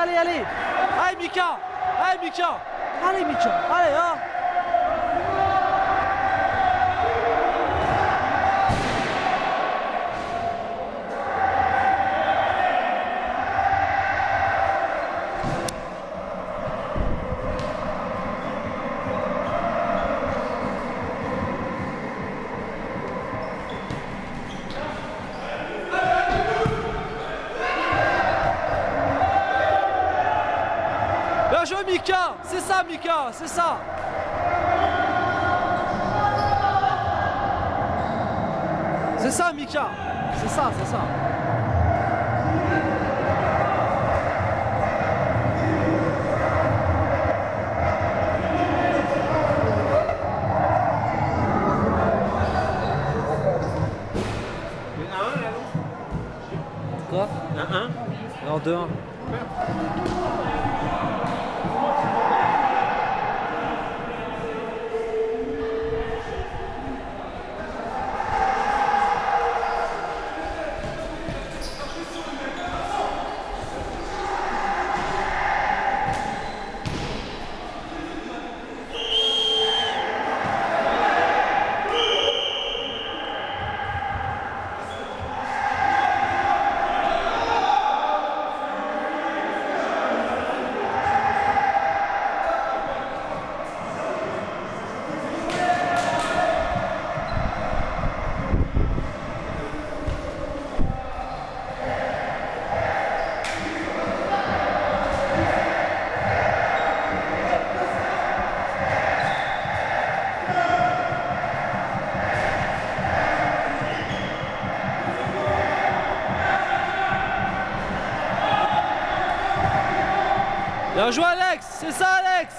allez, allez. Allez Mika. Allez Mika. Allez Mika. Allez, hein Joué Mika. C'est ça Mika, c'est ça. C'est ça Mika. C'est ça, c'est ça. Quoi? 1-1 Non, 2-1. Bien joué Alex, c'est ça Alex.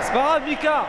C'est pas grave Mika